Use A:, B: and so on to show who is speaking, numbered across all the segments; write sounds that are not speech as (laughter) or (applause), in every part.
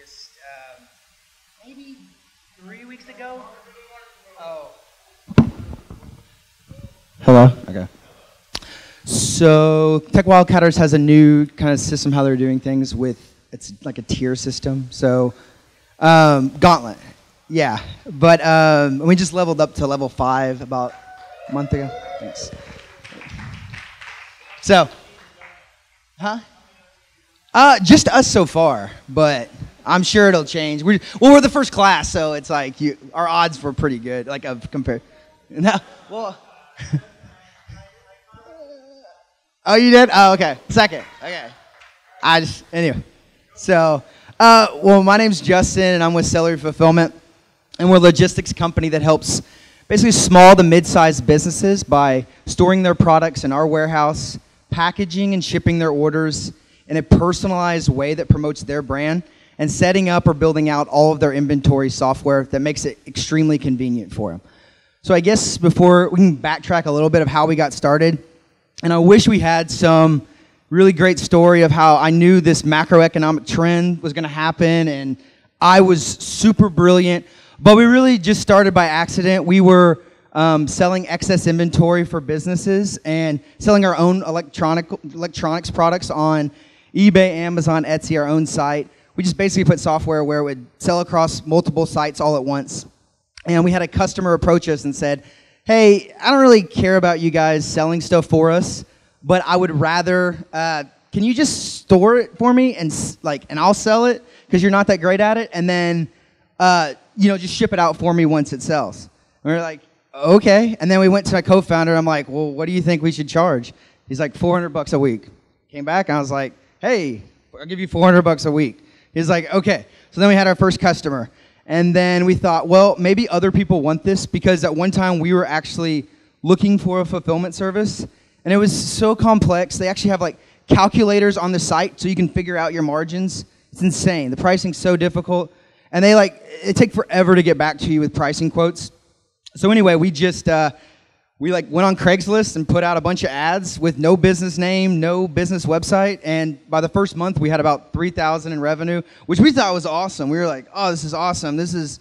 A: just um, maybe three weeks ago. Oh. Hello. Okay. So Tech Wildcatters has a new kind of system how they're doing things with it's like a tier system. So um, Gauntlet, yeah. But um, we just leveled up to level five about a month ago. Thanks. So, huh? Uh, just us so far, but I'm sure it'll change. We well, we're the first class, so it's like you, our odds were pretty good, like of compared. No, well. (laughs) oh, you did? Oh, okay. Second. Okay. I just anyway. So, uh, well, my name's Justin, and I'm with Selery Fulfillment, and we're a logistics company that helps basically small to mid-sized businesses by storing their products in our warehouse, packaging and shipping their orders in a personalized way that promotes their brand and setting up or building out all of their inventory software that makes it extremely convenient for them. So I guess before we can backtrack a little bit of how we got started, and I wish we had some really great story of how I knew this macroeconomic trend was going to happen, and I was super brilliant. But we really just started by accident. We were um, selling excess inventory for businesses and selling our own electronic electronics products on eBay, Amazon, Etsy, our own site. We just basically put software where it would sell across multiple sites all at once. And we had a customer approach us and said, Hey, I don't really care about you guys selling stuff for us, but I would rather, uh, can you just store it for me and like, and I'll sell it because you're not that great at it, and then, uh, you know, just ship it out for me once it sells. And we are like, okay. And then we went to my co-founder. I'm like, well, what do you think we should charge? He's like, 400 bucks a week. Came back, and I was like, hey, I'll give you 400 bucks a week. He's like, okay. So then we had our first customer. And then we thought, well, maybe other people want this because at one time we were actually looking for a fulfillment service and it was so complex. They actually have like calculators on the site so you can figure out your margins. It's insane. The pricing's so difficult. And they like, it take forever to get back to you with pricing quotes. So anyway, we just, uh, we like went on Craigslist and put out a bunch of ads with no business name, no business website, and by the first month we had about three thousand in revenue, which we thought was awesome. We were like, "Oh, this is awesome! This is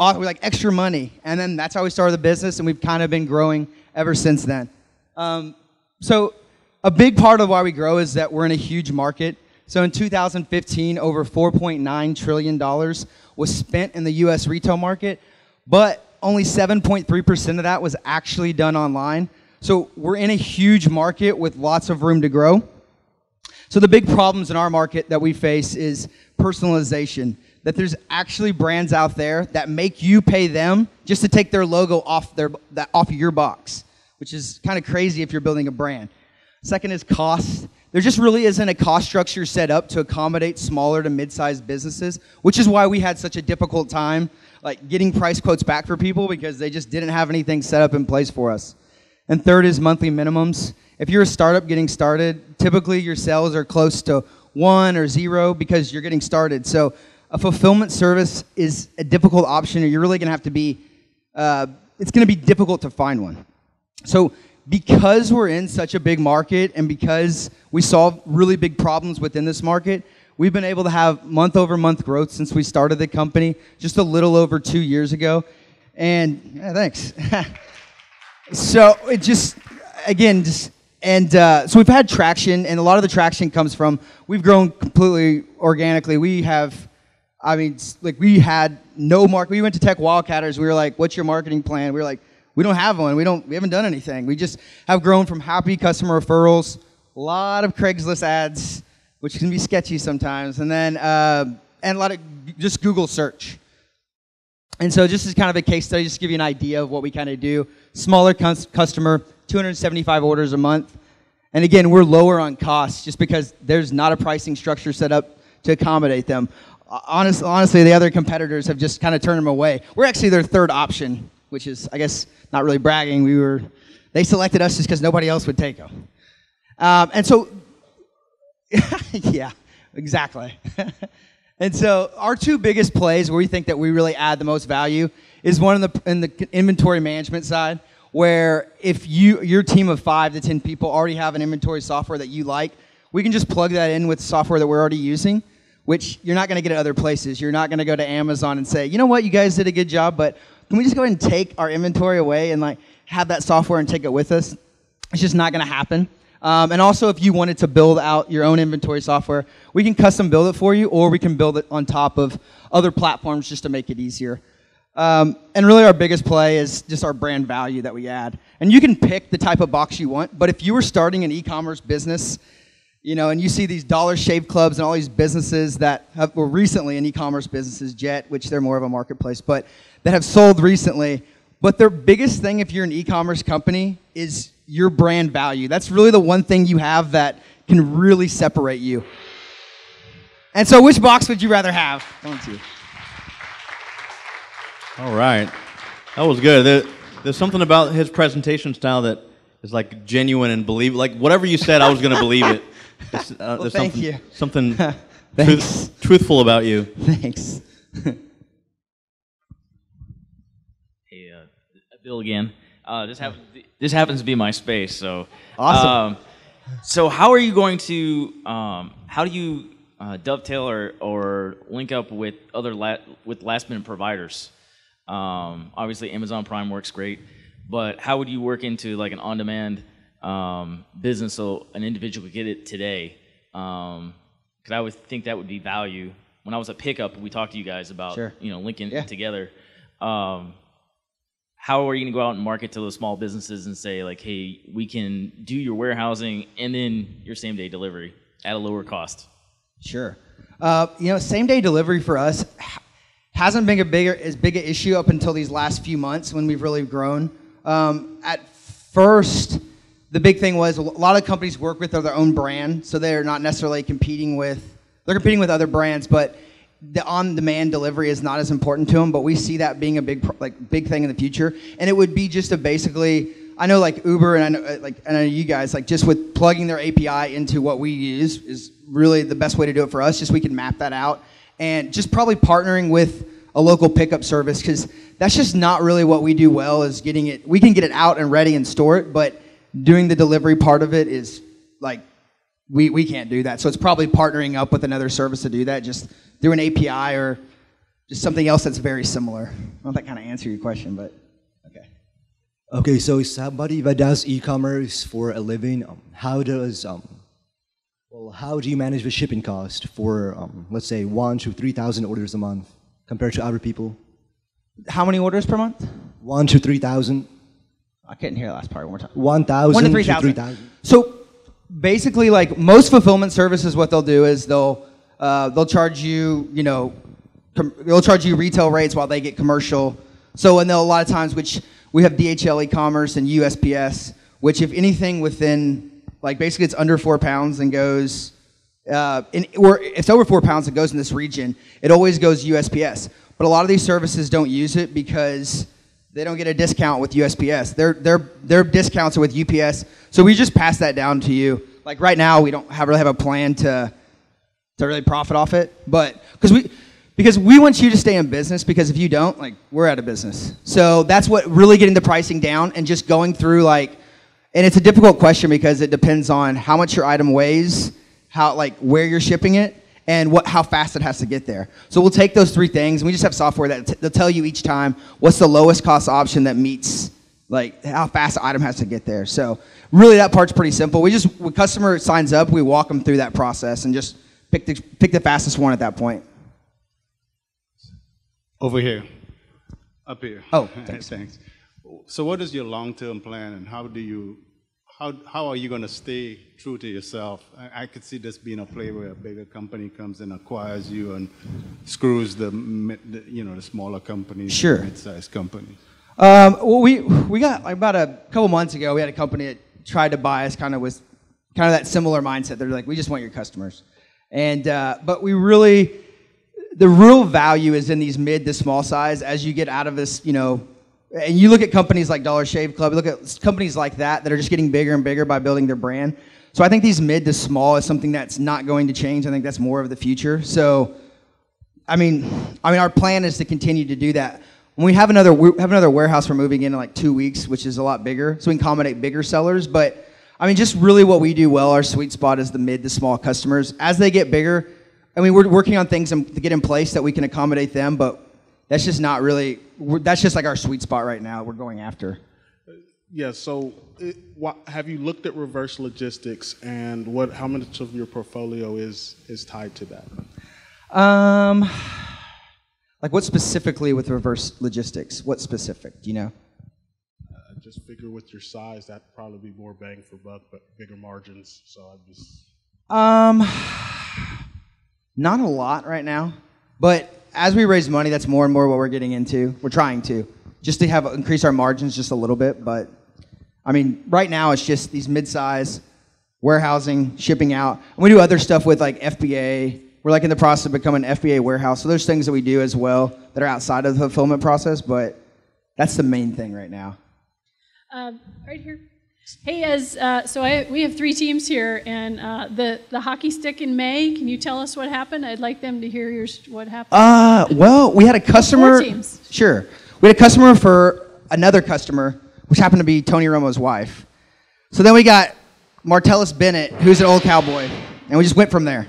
A: awesome. we like extra money," and then that's how we started the business, and we've kind of been growing ever since then. Um, so, a big part of why we grow is that we're in a huge market. So, in 2015, over 4.9 trillion dollars was spent in the U.S. retail market, but only 7.3% of that was actually done online. So we're in a huge market with lots of room to grow. So the big problems in our market that we face is personalization. That there's actually brands out there that make you pay them just to take their logo off their that, off of your box, which is kind of crazy if you're building a brand. Second is cost. There just really isn't a cost structure set up to accommodate smaller to mid-sized businesses, which is why we had such a difficult time like getting price quotes back for people because they just didn't have anything set up in place for us. And third is monthly minimums. If you're a startup getting started, typically your sales are close to one or zero because you're getting started. So a fulfillment service is a difficult option, and you're really going to have to be. Uh, it's going to be difficult to find one. So because we're in such a big market and because we solve really big problems within this market, We've been able to have month over month growth since we started the company just a little over two years ago. And yeah, thanks. (laughs) so it just, again, just, and uh, so we've had traction, and a lot of the traction comes from we've grown completely organically. We have, I mean, like we had no market. We went to Tech Wildcatters. We were like, "What's your marketing plan?" We were like, "We don't have one. We don't. We haven't done anything. We just have grown from happy customer referrals, a lot of Craigslist ads, which can be sketchy sometimes, and then uh, and a lot of just Google search. And so, just as kind of a case study, just to give you an idea of what we kind of do. Smaller customer, 275 orders a month. And again, we're lower on costs just because there's not a pricing structure set up to accommodate them. Honest, honestly, the other competitors have just kind of turned them away. We're actually their third option, which is, I guess, not really bragging. We were, they selected us just because nobody else would take them. Um, and so (laughs) yeah, exactly. (laughs) and so our two biggest plays where we think that we really add the most value is one in the in the inventory management side, where if you your team of five to ten people already have an inventory software that you like, we can just plug that in with software that we're already using. which you're not going to get at other places. You're not going to go to Amazon and say, you know what, you guys did a good job, but can we just go ahead and take our inventory away and like have that software and take it with us? It's just not going to happen. Um, and also, if you wanted to build out your own inventory software, we can custom build it for you, or we can build it on top of other platforms just to make it easier. Um, and really, our biggest play is just our brand value that we add. And you can pick the type of box you want, but if you were starting an e-commerce business, you know, and you see these Dollar Shave Clubs and all these businesses that have, were recently in e-commerce businesses, Jet, which they're more of a marketplace, but that have sold recently. But their biggest thing, if you're an e-commerce company, is your brand value. That's really the one thing you have that can really separate you. And so, which box would you rather have? Don't you?
B: All right, that was good. There, there's something about his presentation style that is like genuine and believe. Like whatever you said, I was going to believe it. (laughs)
A: Uh, well, there's thank
B: something,
A: you.
B: Something (laughs) truth, truthful about you. (laughs)
A: Thanks.
C: hey, uh, Bill again. Uh, this happens. This happens to be my space. So
A: awesome. Um,
C: so how are you going to? Um, how do you uh, dovetail or, or link up with other la- with last minute providers? Um, obviously, Amazon Prime works great, but how would you work into like an on demand um, business so an individual could get it today? Because um, I would think that would be value. When I was at Pickup, we talked to you guys about
A: sure.
C: you know linking yeah. together. Um, how are you going to go out and market to those small businesses and say like, hey, we can do your warehousing and then your same day delivery at a lower cost?
A: Sure. Uh, you know, same day delivery for us hasn't been a bigger as big an issue up until these last few months when we've really grown. Um, at first, the big thing was a lot of companies work with their own brand, so they're not necessarily competing with they're competing with other brands, but the on-demand delivery is not as important to them, but we see that being a big like big thing in the future. And it would be just a basically, I know like Uber and I know like I know you guys like just with plugging their API into what we use is really the best way to do it for us. Just we can map that out and just probably partnering with a local pickup service because that's just not really what we do well. Is getting it we can get it out and ready and store it, but doing the delivery part of it is like we, we can't do that. So it's probably partnering up with another service to do that, just through an API or just something else that's very similar. I don't know if that kind of answer your question, but okay.
D: Okay, so somebody that does e-commerce for a living, um, how does um, well, how do you manage the shipping cost for um, let's say one to three thousand orders a month compared to other people?
A: How many orders per month?
D: One to three thousand.
A: I couldn't hear the last part. One more time.
D: One thousand.
A: One to three thousand. So basically, like most fulfillment services, what they'll do is they'll uh, they'll charge you, you know, they'll charge you retail rates while they get commercial. So, and they'll a lot of times, which we have DHL e-commerce and USPS, which if anything within, like basically it's under four pounds and goes, uh, or if it's over four pounds and goes in this region, it always goes USPS. But a lot of these services don't use it because they don't get a discount with USPS. Their, their, their discounts are with UPS. So we just pass that down to you. Like right now, we don't have, really have a plan to, to really profit off it. But because we, because we want you to stay in business because if you don't, like we're out of business. So that's what really getting the pricing down and just going through like, and it's a difficult question because it depends on how much your item weighs, how like where you're shipping it, and what, how fast it has to get there. So we'll take those three things, and we just have software that t- they'll tell you each time what's the lowest cost option that meets like how fast the item has to get there. So really, that part's pretty simple. We just when customer signs up, we walk them through that process and just pick the pick the fastest one at that point.
E: Over here, up here.
A: Oh, (laughs) thanks.
E: thanks. So, what is your long-term plan, and how do you how, how are you going to stay true to yourself? I, I, could see this being a play where a bigger company comes and acquires you and screws the, the you know the smaller companies,
A: sure.
E: mid-sized companies.
A: Um, well, we we got like, about a couple months ago, we had a company that tried to buy us, kind of with kind of that similar mindset. They're like, we just want your customers, and uh, but we really the real value is in these mid to small size as you get out of this, you know, and you look at companies like Dollar Shave Club, you look at companies like that that are just getting bigger and bigger by building their brand. So I think these mid to small is something that's not going to change. I think that's more of the future. So, I mean, I mean, our plan is to continue to do that. When we have another, we have another warehouse we're moving in in like two weeks, which is a lot bigger, so we can accommodate bigger sellers. But I mean, just really what we do well, our sweet spot is the mid to small customers. As they get bigger, I mean, we're working on things to get in place that we can accommodate them, but that's just not really. That's just like our sweet spot right now. We're going after.
F: Yeah, so it, have you looked at reverse logistics and what, how much of your portfolio is, is tied to that?
A: Um, like what specifically with reverse logistics? What specific? Do you know?
F: I just figure with your size, that'd probably be more bang for buck, but bigger margins, so I just.
A: Um, (sighs) not a lot right now, but as we raise money, that's more and more what we're getting into. We're trying to just to have increase our margins just a little bit, but I mean, right now it's just these mid-size warehousing, shipping out, and we do other stuff with like FBA. We're like in the process of becoming an FBA warehouse, so there's things that we do as well that are outside of the fulfillment process, but that's the main thing right now.
G: Um, right here. Hey, as uh, so, I, we have three teams here, and uh, the the hockey stick in May. Can you tell us what happened? I'd like them to hear yours. What happened?
A: Uh, well, we had a customer.
G: teams.
A: Sure. We had a customer for another customer, which happened to be Tony Romo's wife. So then we got Martellus Bennett, who's an old cowboy, and we just went from there.